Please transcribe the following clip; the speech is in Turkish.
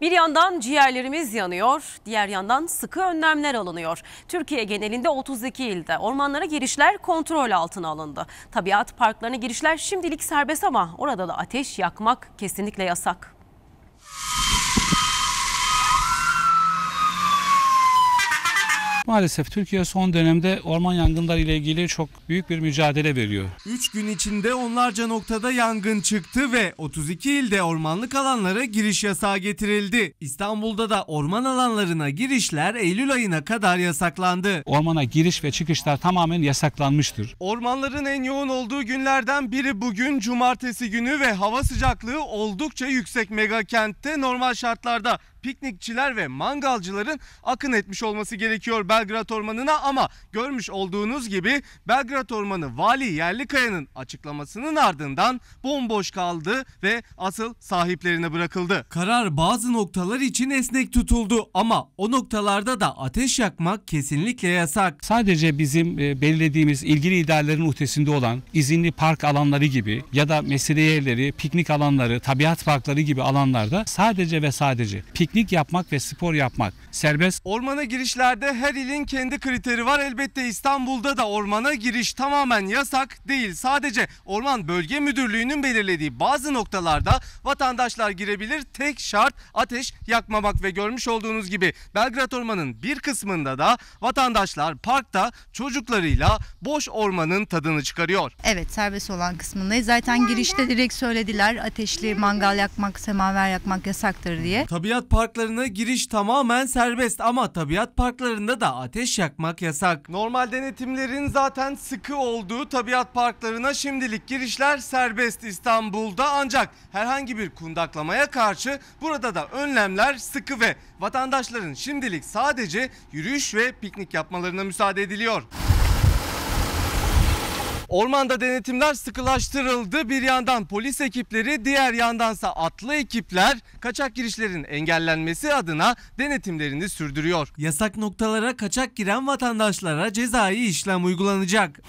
Bir yandan ciğerlerimiz yanıyor, diğer yandan sıkı önlemler alınıyor. Türkiye genelinde 32 ilde ormanlara girişler kontrol altına alındı. Tabiat parklarına girişler şimdilik serbest ama orada da ateş yakmak kesinlikle yasak. Maalesef Türkiye son dönemde orman yangınları ile ilgili çok büyük bir mücadele veriyor. 3 gün içinde onlarca noktada yangın çıktı ve 32 ilde ormanlık alanlara giriş yasağı getirildi. İstanbul'da da orman alanlarına girişler Eylül ayına kadar yasaklandı. Ormana giriş ve çıkışlar tamamen yasaklanmıştır. Ormanların en yoğun olduğu günlerden biri bugün cumartesi günü ve hava sıcaklığı oldukça yüksek mega kentte normal şartlarda piknikçiler ve mangalcıların akın etmiş olması gerekiyor Belgrad Ormanı'na ama görmüş olduğunuz gibi Belgrad Ormanı Vali Yerlikaya'nın açıklamasının ardından bomboş kaldı ve asıl sahiplerine bırakıldı. Karar bazı noktalar için esnek tutuldu ama o noktalarda da ateş yakmak kesinlikle yasak. Sadece bizim e, belirlediğimiz ilgili idarelerin ötesinde olan izinli park alanları gibi ya da mesire yerleri, piknik alanları, tabiat parkları gibi alanlarda sadece ve sadece piknik yapmak ve spor yapmak serbest. Ormana girişlerde her ilin kendi kriteri var. Elbette İstanbul'da da ormana giriş tamamen yasak değil. Sadece Orman Bölge Müdürlüğü'nün belirlediği bazı noktalarda vatandaşlar girebilir. Tek şart ateş yakmamak ve görmüş olduğunuz gibi Belgrad Ormanı'nın bir kısmında da vatandaşlar parkta çocuklarıyla boş ormanın tadını çıkarıyor. Evet serbest olan kısmındayız. Zaten girişte direkt söylediler ateşli mangal yakmak, semaver yakmak yasaktır diye. Tabiat parklarına giriş tamamen serbest ama tabiat parklarında da ateş yakmak yasak. Normal denetimlerin zaten sıkı olduğu tabiat parklarına şimdilik girişler serbest İstanbul'da ancak herhangi bir kundaklamaya karşı burada da önlemler sıkı ve vatandaşların şimdilik sadece yürüyüş ve piknik yapmalarına müsaade ediliyor. Ormanda denetimler sıkılaştırıldı. Bir yandan polis ekipleri, diğer yandansa atlı ekipler kaçak girişlerin engellenmesi adına denetimlerini sürdürüyor. Yasak noktalara kaçak giren vatandaşlara cezai işlem uygulanacak.